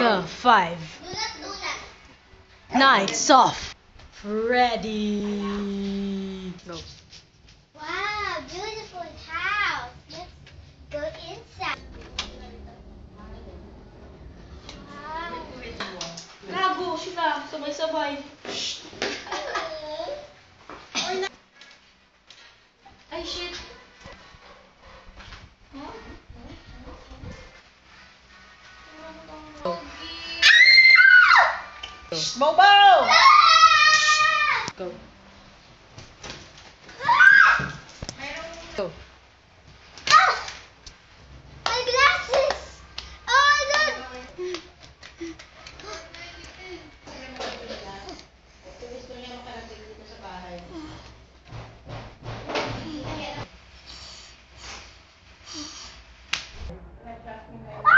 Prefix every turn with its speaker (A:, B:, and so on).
A: The five
B: Dunat, dunat.
A: nights of Freddy. Go.
B: Wow, beautiful house. Let's go inside. Wow.
C: Gago sila, sabay-sabay. Ay, shit. Bobo!
A: Go. Go. Ah! My glasses! Oh, look! Ah!